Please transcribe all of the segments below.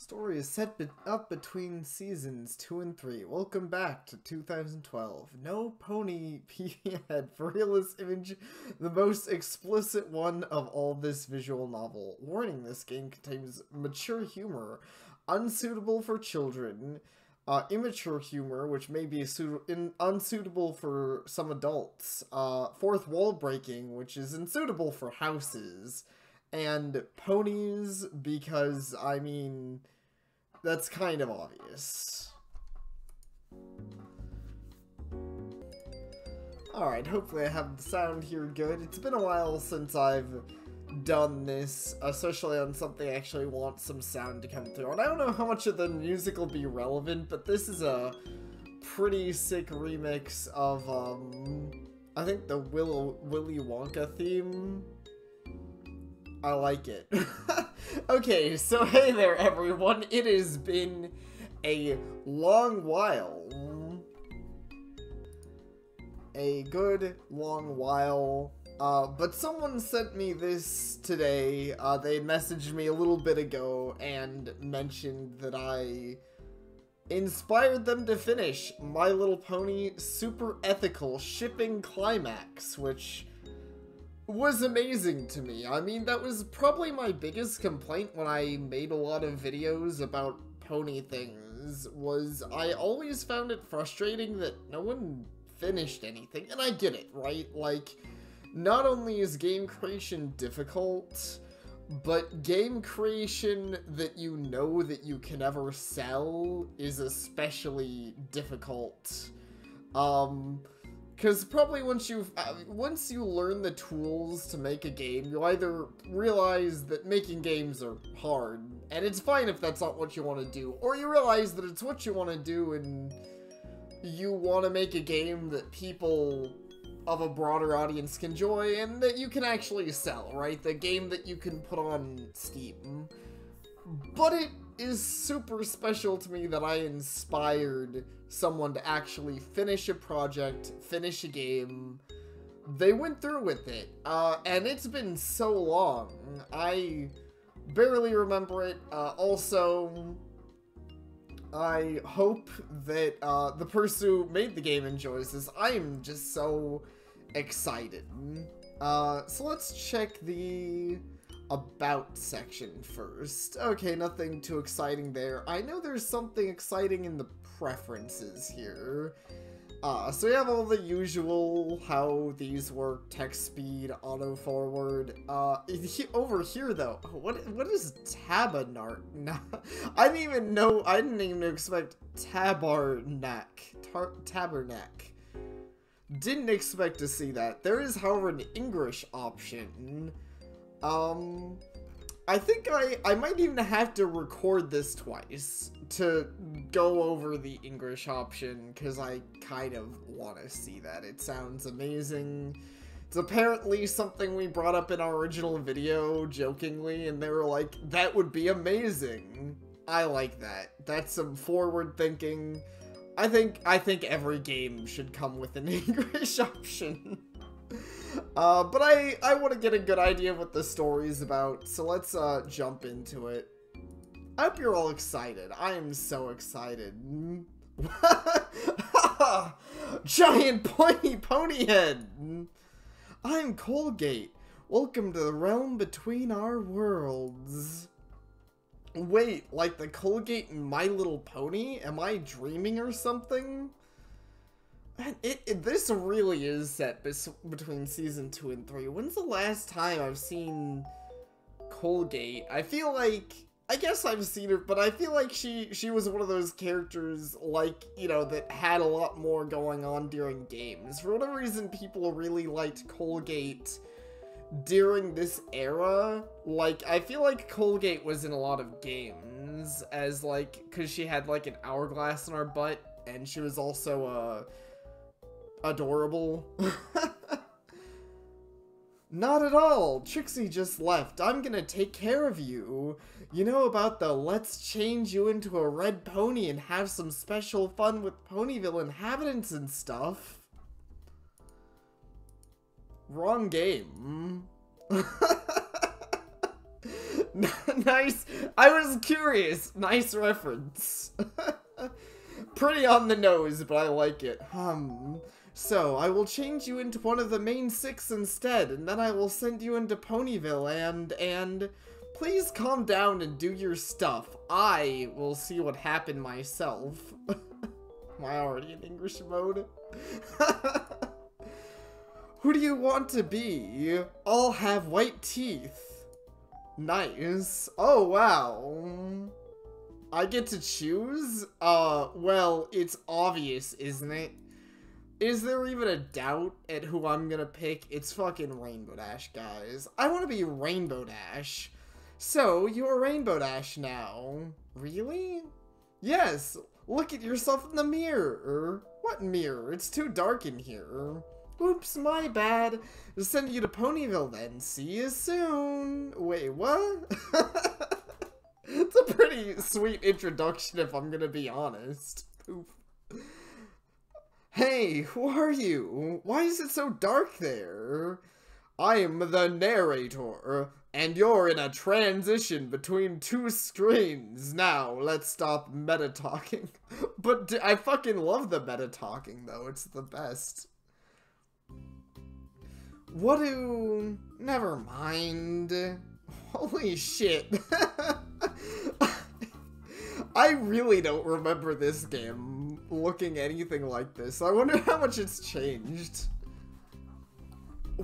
Story is set be up between seasons 2 and 3. Welcome back to 2012. No pony head for realist image, the most explicit one of all this visual novel. Warning, this game contains mature humor, unsuitable for children, uh, immature humor, which may be in unsuitable for some adults, uh, fourth wall breaking, which is unsuitable for houses, and ponies because, I mean, that's kind of obvious. Alright, hopefully I have the sound here good. It's been a while since I've done this, especially on something I actually want some sound to come through. And I don't know how much of the music will be relevant, but this is a pretty sick remix of, um, I think the Will Willy Wonka theme. I like it. okay, so hey there everyone, it has been a long while. A good long while. Uh, but someone sent me this today. Uh, they messaged me a little bit ago and mentioned that I inspired them to finish My Little Pony Super Ethical Shipping Climax, which was amazing to me. I mean, that was probably my biggest complaint when I made a lot of videos about pony things, was I always found it frustrating that no one finished anything. And I get it, right? Like, not only is game creation difficult, but game creation that you know that you can never sell is especially difficult. Um, because probably once you uh, once you learn the tools to make a game, you'll either realize that making games are hard, and it's fine if that's not what you want to do, or you realize that it's what you want to do, and you want to make a game that people of a broader audience can enjoy, and that you can actually sell, right? The game that you can put on Steam. But it is super special to me that I inspired someone to actually finish a project, finish a game. They went through with it, uh, and it's been so long. I barely remember it. Uh, also, I hope that uh, the person who made the game enjoys this. I am just so excited. Uh, so let's check the about section first. Okay, nothing too exciting there. I know there's something exciting in the preferences here. Uh, so we have all the usual how these work, text speed, auto forward. Uh, over here though, what what is tabarnak? I didn't even know. I didn't even expect tabarnak. Tar tabernac. Didn't expect to see that. There is, however, an English option. Um, I think I, I might even have to record this twice to go over the English option because I kind of want to see that. It sounds amazing. It's apparently something we brought up in our original video jokingly and they were like, that would be amazing. I like that. That's some forward thinking. I think I think every game should come with an English option. Uh, but I, I want to get a good idea of what the story is about, so let's uh, jump into it. I hope you're all excited. I am so excited. Giant pointy pony head! I'm Colgate. Welcome to the realm between our worlds. Wait, like the Colgate and My Little Pony? Am I dreaming or something? It, it, this really is set between season 2 and 3. When's the last time I've seen Colgate? I feel like... I guess I've seen her, but I feel like she she was one of those characters, like, you know, that had a lot more going on during games. For whatever reason, people really liked Colgate during this era. Like, I feel like Colgate was in a lot of games, as, like, because she had, like, an hourglass in her butt, and she was also, uh adorable. Not at all. Trixie just left. I'm gonna take care of you. You know about the let's change you into a red pony and have some special fun with Ponyville inhabitants and stuff. Wrong game. nice. I was curious. Nice reference. Pretty on the nose, but I like it. Um, so I will change you into one of the main six instead, and then I will send you into Ponyville and, and, please calm down and do your stuff. I will see what happened myself. Am I already in English mode? Who do you want to be? All have white teeth. Nice. Oh, wow. I get to choose? Uh, well, it's obvious, isn't it? Is there even a doubt at who I'm gonna pick? It's fucking Rainbow Dash, guys. I want to be Rainbow Dash. So, you're Rainbow Dash now. Really? Yes, look at yourself in the mirror. What mirror? It's too dark in here. Oops, my bad. Send you to Ponyville then. See you soon. Wait, what? it's a pretty sweet introduction if I'm gonna be honest. Hey, who are you? Why is it so dark there? I'm the narrator, and you're in a transition between two screens. Now, let's stop meta-talking. but I fucking love the meta-talking, though. It's the best. What do... Never mind. Holy shit. I really don't remember this game looking anything like this. I wonder how much it's changed.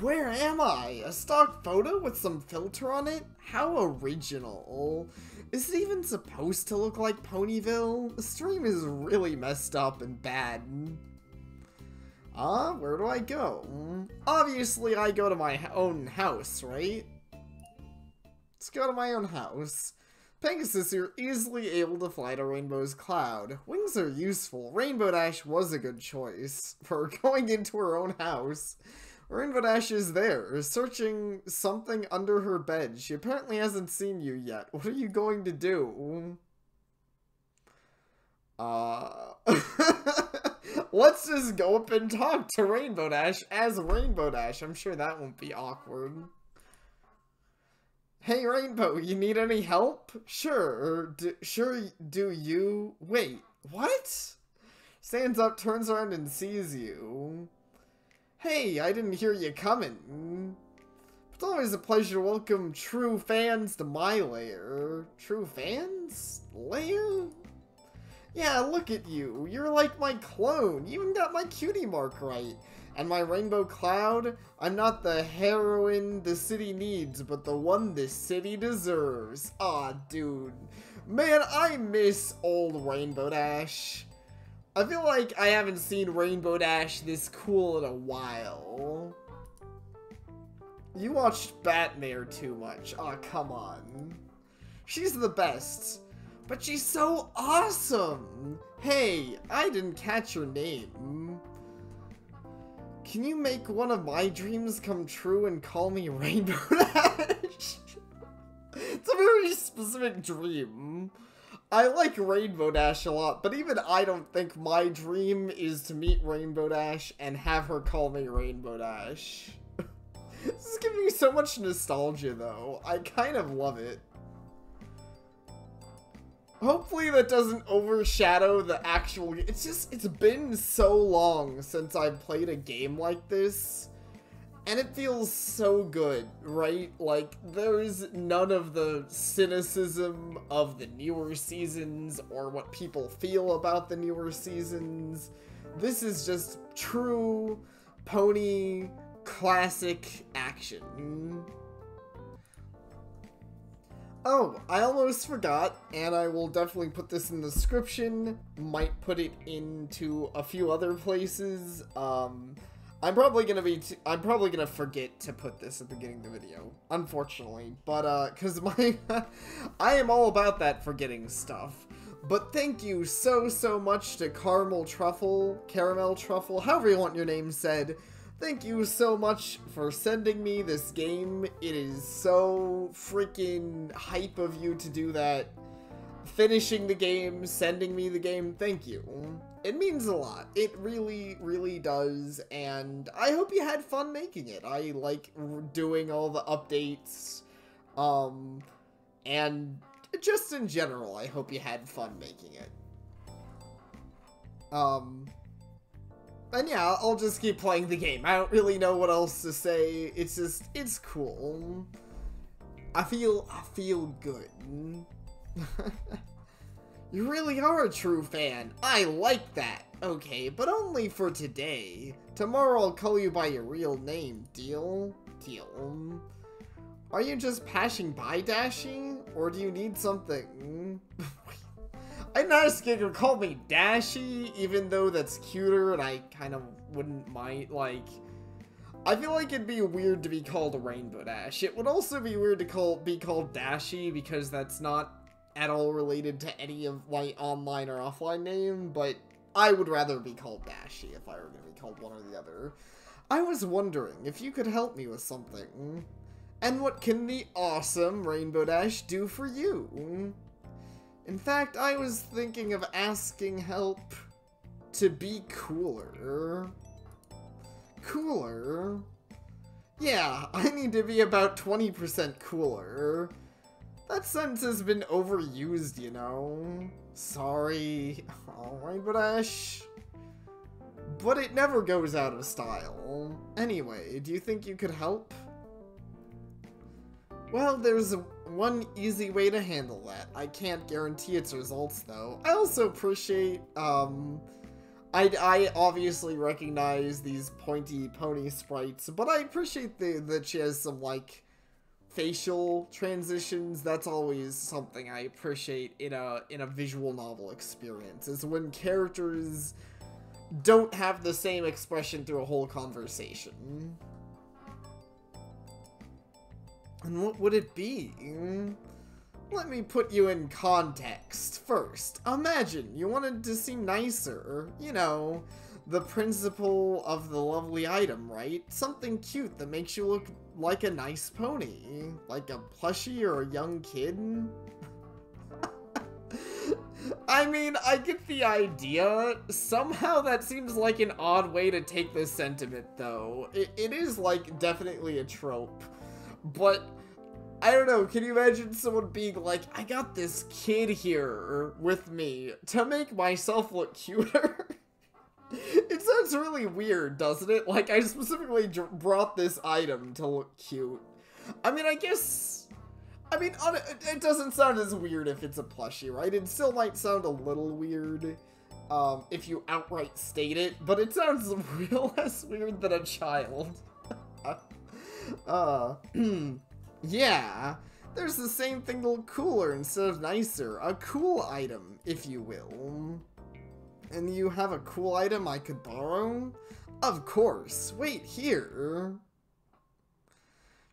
Where am I? A stock photo with some filter on it? How original. Is it even supposed to look like Ponyville? The stream is really messed up and bad. Ah, uh, where do I go? Obviously, I go to my own house, right? Let's go to my own house. Pegasus, you're easily able to fly to Rainbow's cloud. Wings are useful. Rainbow Dash was a good choice for going into her own house. Rainbow Dash is there, searching something under her bed. She apparently hasn't seen you yet. What are you going to do? Uh... Let's just go up and talk to Rainbow Dash as Rainbow Dash. I'm sure that won't be awkward. Hey Rainbow, you need any help? Sure, do, sure do you? Wait, what? Stands up, turns around and sees you. Hey, I didn't hear you coming. It's always a pleasure to welcome true fans to my lair. True fans? Lair? Yeah, look at you. You're like my clone. You even got my cutie mark right. And my rainbow cloud? I'm not the heroine the city needs, but the one this city deserves. Aw, dude. Man, I miss old Rainbow Dash. I feel like I haven't seen Rainbow Dash this cool in a while. You watched Batmare too much. Aw, oh, come on. She's the best. But she's so awesome! Hey, I didn't catch your name. Can you make one of my dreams come true and call me Rainbow Dash? it's a very specific dream. I like Rainbow Dash a lot, but even I don't think my dream is to meet Rainbow Dash and have her call me Rainbow Dash. this is giving me so much nostalgia, though. I kind of love it. Hopefully that doesn't overshadow the actual... It's just, it's been so long since I've played a game like this. And it feels so good, right? Like, there's none of the cynicism of the newer seasons or what people feel about the newer seasons. This is just true pony classic action. Oh, I almost forgot, and I will definitely put this in the description, might put it into a few other places. Um, I'm probably gonna be, i am probably gonna forget to put this at the beginning of the video, unfortunately. But, uh, cause my, I am all about that forgetting stuff. But thank you so, so much to Caramel Truffle, Caramel Truffle, however you want your name said, Thank you so much for sending me this game. It is so freaking hype of you to do that. Finishing the game, sending me the game, thank you. It means a lot. It really, really does, and I hope you had fun making it. I like doing all the updates. Um, And just in general, I hope you had fun making it. Um, and yeah, I'll just keep playing the game. I don't really know what else to say. It's just, it's cool. I feel, I feel good. you really are a true fan. I like that. Okay, but only for today. Tomorrow I'll call you by your real name, deal? Deal. Are you just passing by, Dashie? Or do you need something? I'm not asking you to call me Dashie, even though that's cuter and I kind of wouldn't mind, like... I feel like it'd be weird to be called Rainbow Dash. It would also be weird to call be called Dashie because that's not at all related to any of my online or offline name, but I would rather be called Dashie if I were going to be called one or the other. I was wondering if you could help me with something. And what can the awesome Rainbow Dash do for you? In fact, I was thinking of asking help to be cooler. Cooler? Yeah, I need to be about 20% cooler. That sentence has been overused, you know. Sorry. Alright, but But it never goes out of style. Anyway, do you think you could help? Well, there's one easy way to handle that. I can't guarantee its results, though. I also appreciate, um... I, I obviously recognize these pointy pony sprites, but I appreciate the, that she has some, like, facial transitions. That's always something I appreciate in a, in a visual novel experience, is when characters don't have the same expression through a whole conversation. And what would it be? Mm. Let me put you in context first. Imagine you wanted to seem nicer, you know, the principle of the lovely item, right? Something cute that makes you look like a nice pony, like a plushie or a young kid. I mean, I get the idea. Somehow that seems like an odd way to take this sentiment, though. it, it is, like, definitely a trope. But I don't know, can you imagine someone being like, I got this kid here with me to make myself look cuter? it sounds really weird, doesn't it? Like, I specifically brought this item to look cute. I mean, I guess... I mean, it doesn't sound as weird if it's a plushie, right? It still might sound a little weird um, if you outright state it, but it sounds real less weird than a child. Uh, yeah, there's the same thing look cooler instead of nicer. A cool item, if you will. And you have a cool item I could borrow? Of course. Wait here.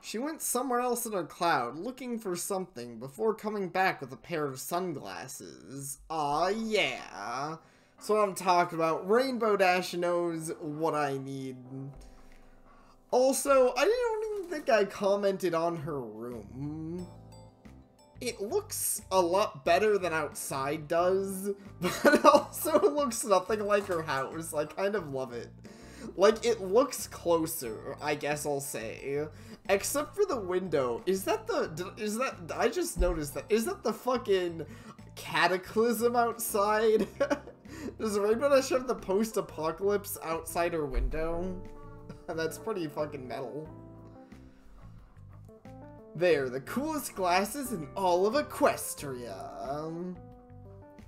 She went somewhere else in her cloud, looking for something, before coming back with a pair of sunglasses. Aw, yeah. So I'm talking about. Rainbow Dash knows what I need. Also, I think I commented on her room. It looks a lot better than outside does, but also looks nothing like her house. I kind of love it. Like, it looks closer, I guess I'll say. Except for the window. Is that the... Is that... I just noticed that. Is that the fucking cataclysm outside? Does Rainbow Dash have the post-apocalypse outside her window? That's pretty fucking metal. They're the coolest glasses in all of Equestria. Um,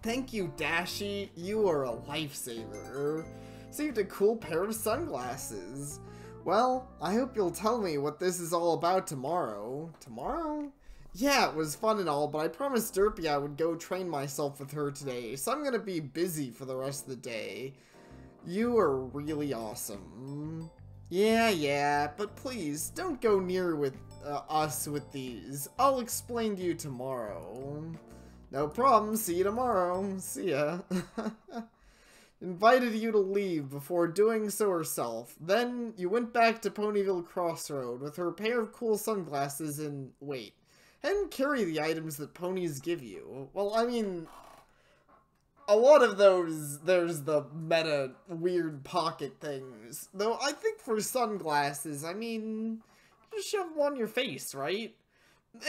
thank you, Dashie. You are a lifesaver. Saved a cool pair of sunglasses. Well, I hope you'll tell me what this is all about tomorrow. Tomorrow? Yeah, it was fun and all, but I promised Derpy I would go train myself with her today, so I'm gonna be busy for the rest of the day. You are really awesome. Yeah, yeah, but please, don't go near with uh, us with these. I'll explain to you tomorrow. No problem, see you tomorrow. See ya. Invited you to leave before doing so herself. Then you went back to Ponyville Crossroad with her pair of cool sunglasses and... wait. And carry the items that ponies give you. Well, I mean, a lot of those, there's the meta weird pocket things. Though I think for sunglasses, I mean, just shove them on your face, right?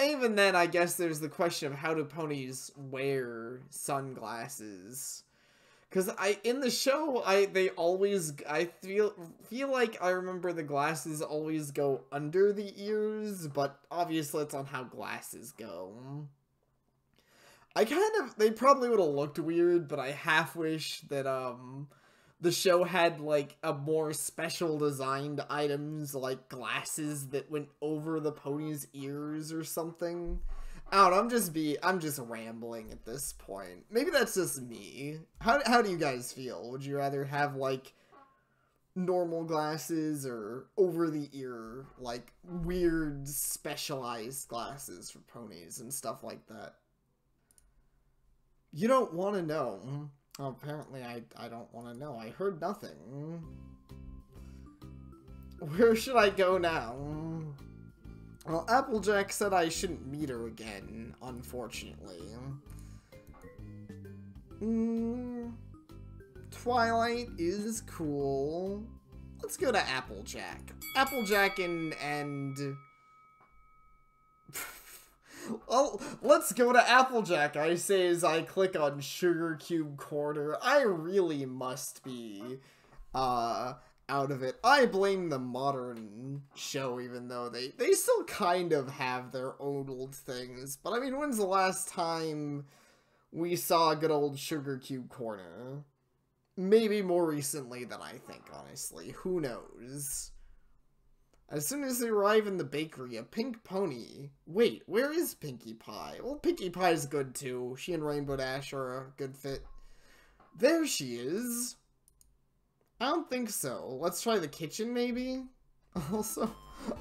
even then, I guess there's the question of how do ponies wear sunglasses? Because I in the show, I they always I feel feel like I remember the glasses always go under the ears, but obviously it's on how glasses go. I kind of they probably would have looked weird, but I half wish that um the show had like a more special designed items like glasses that went over the pony's ears or something. Know, I'm just be I'm just rambling at this point. Maybe that's just me. How how do you guys feel? Would you rather have like normal glasses or over the ear like weird specialized glasses for ponies and stuff like that? You don't want to know. Apparently I I don't want to know. I heard nothing. Where should I go now? Well, Applejack said I shouldn't meet her again, unfortunately. Mm, Twilight is cool. Let's go to Applejack. Applejack and... and... well, let's go to Applejack, I say as I click on Sugar Cube Corner. I really must be, uh, out of it. I blame the modern show, even though they, they still kind of have their own old things. But I mean, when's the last time we saw a good old Sugar Cube Corner? Maybe more recently than I think, honestly. Who knows? As soon as they arrive in the bakery, a pink pony. Wait, where is Pinkie Pie? Well, Pinkie Pie's good too. She and Rainbow Dash are a good fit. There she is. I don't think so. Let's try the kitchen, maybe? Also,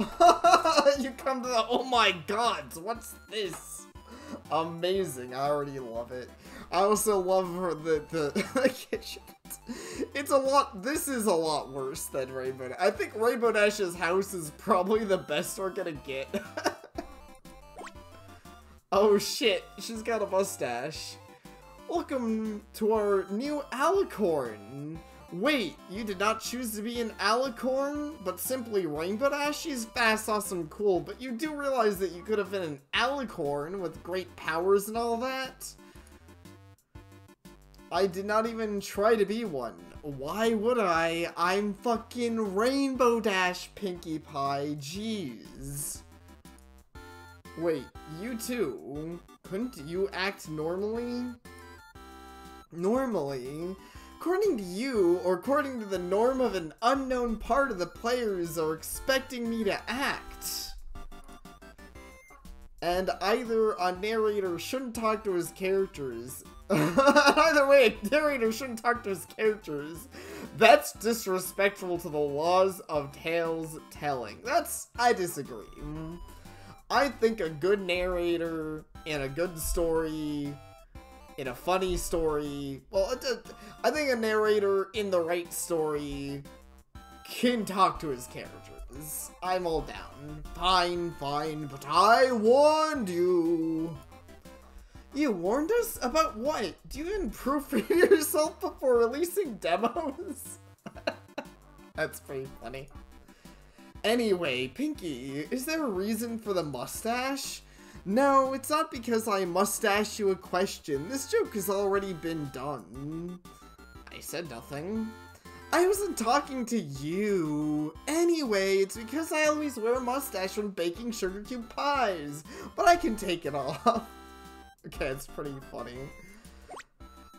you come to the- oh my god, what's this? Amazing, I already love it. I also love her, the, the, the kitchen. It's a lot, this is a lot worse than Rainbow I think Rainbow Dash's house is probably the best we're gonna get. oh shit, she's got a mustache. Welcome to our new alicorn. Wait, you did not choose to be an alicorn, but simply Rainbow Dash? She's fast, awesome, cool, but you do realize that you could have been an alicorn with great powers and all that? I did not even try to be one. Why would I? I'm fucking Rainbow Dash Pinkie Pie, jeez. Wait, you too? Couldn't you act normally? Normally? According to you, or according to the norm of an unknown part of the players are expecting me to act. And either a narrator shouldn't talk to his characters. either way, a narrator shouldn't talk to his characters. That's disrespectful to the laws of tales telling. That's, I disagree. I think a good narrator and a good story in a funny story. Well, I think a narrator in the right story can talk to his characters. I'm all down. Fine, fine, but I warned you. You warned us? About what? Do you even proofread yourself before releasing demos? That's pretty funny. Anyway, Pinkie, is there a reason for the mustache? No, it's not because I mustache you a question. This joke has already been done. I said nothing. I wasn't talking to you. Anyway, it's because I always wear a mustache when baking sugar cube pies. But I can take it off. okay, it's pretty funny.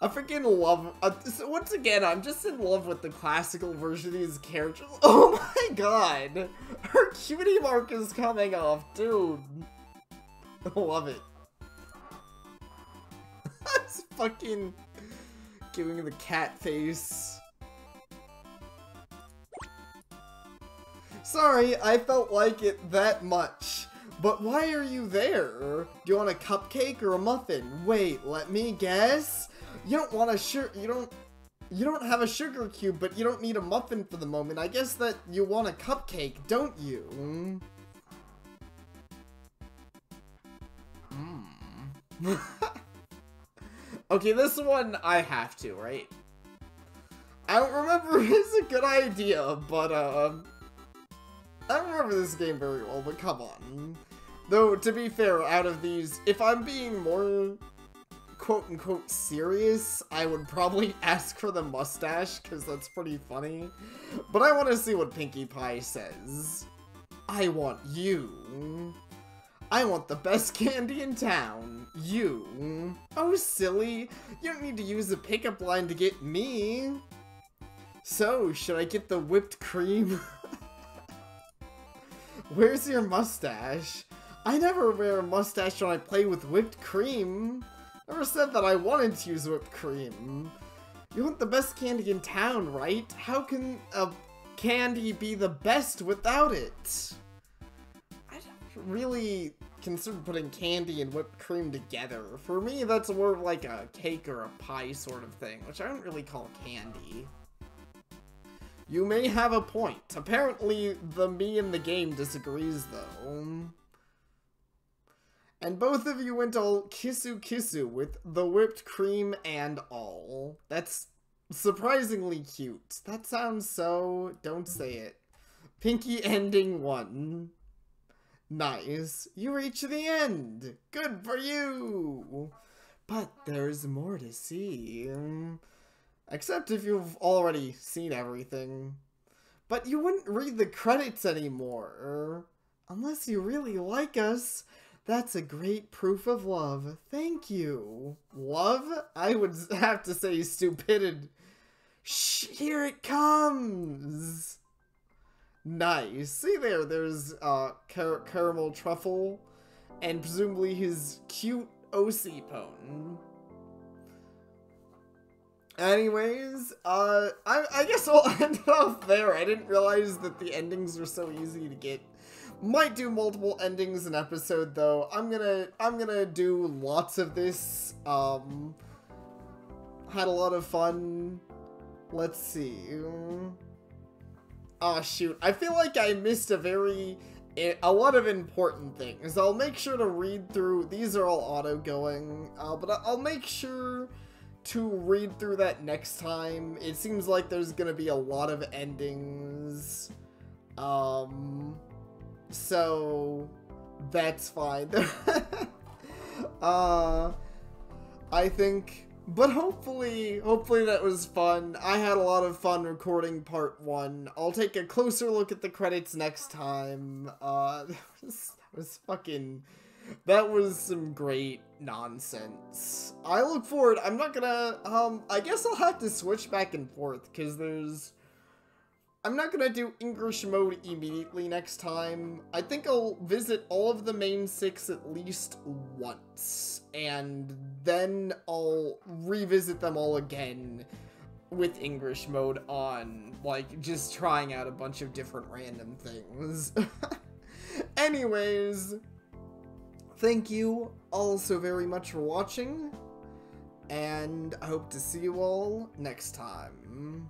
I freaking love, uh, so once again, I'm just in love with the classical version of these characters. Oh my god! Her cutie mark is coming off, dude. I Love it. That's fucking giving the cat face. Sorry, I felt like it that much. But why are you there? Do you want a cupcake or a muffin? Wait, let me guess? You don't want a sugar- you don't- you don't have a sugar cube, but you don't need a muffin for the moment. I guess that you want a cupcake, don't you? okay, this one I have to, right? I don't remember if it's a good idea, but, uh... I don't remember this game very well, but come on. Though, to be fair, out of these, if I'm being more quote-unquote serious, I would probably ask for the mustache, because that's pretty funny. But I want to see what Pinkie Pie says. I want you. I want the best candy in town. You. Oh, silly. You don't need to use a pickup line to get me. So, should I get the whipped cream? Where's your mustache? I never wear a mustache when I play with whipped cream. Never said that I wanted to use whipped cream. You want the best candy in town, right? How can a candy be the best without it? I don't really consider putting candy and whipped cream together. For me, that's more like a cake or a pie sort of thing, which I don't really call candy. You may have a point. Apparently, the me in the game disagrees, though. And both of you went all kissu kissu with the whipped cream and all. That's surprisingly cute. That sounds so... Don't say it. Pinkie ending one. Nice. You reach the end. Good for you. But there's more to see. Except if you've already seen everything. But you wouldn't read the credits anymore. Unless you really like us. That's a great proof of love. Thank you. Love? I would have to say stupidity. Shh, here it comes. Nice. See there, there's uh, car Caramel Truffle and presumably his cute OC pone. Anyways, uh, I, I guess I'll end it off there. I didn't realize that the endings were so easy to get. Might do multiple endings an episode though. I'm gonna I'm gonna do lots of this. Um, had a lot of fun. Let's see. Oh shoot, I feel like I missed a very a lot of important things. I'll make sure to read through. These are all auto going, uh, but I'll make sure to read through that next time. It seems like there's gonna be a lot of endings. Um, so that's fine. uh, I think, but hopefully, hopefully that was fun. I had a lot of fun recording part one. I'll take a closer look at the credits next time. Uh, that was, that was fucking that was some great nonsense. I look forward. I'm not gonna, um, I guess I'll have to switch back and forth because there's, I'm not gonna do English mode immediately next time. I think I'll visit all of the main six at least once and then I'll revisit them all again with English mode on, like, just trying out a bunch of different random things. Anyways, thank you all so very much for watching, and I hope to see you all next time.